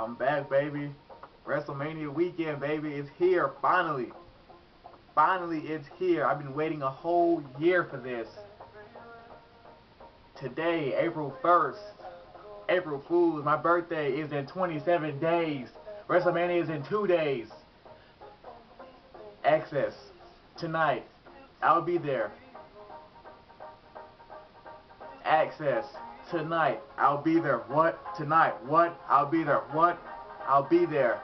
I'm back, baby. WrestleMania weekend, baby. is here, finally. Finally, it's here. I've been waiting a whole year for this. Today, April 1st, April Fools, my birthday is in 27 days. WrestleMania is in two days. Axxess, tonight. I'll be there. Axxess, tonight. I'll be there. What? Tonight. What? I'll be there. What? I'll be there.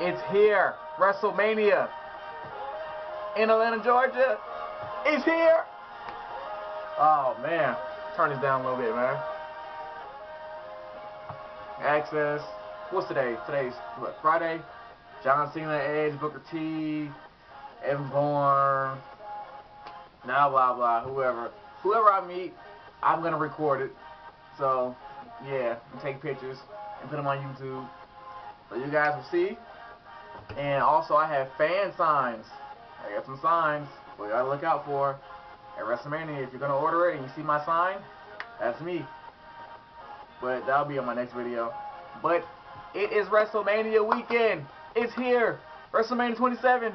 It's here. WrestleMania. In Atlanta, Georgia. It's here. Oh, man. Turn this down a little bit, man. Axxess. What's today? Today's, what, Friday? John Cena, Edge, Booker T, Bourne, now blah blah, whoever. Whoever I meet, I'm going to record it. So, yeah, and take pictures and put them on YouTube. So you guys will see. And also I have fan signs. I got some signs we gotta look out for at WrestleMania. If you're gonna order it and you see my sign, that's me. But that'll be on my next video. But it is WrestleMania weekend. It's here. WrestleMania 27.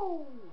Woo!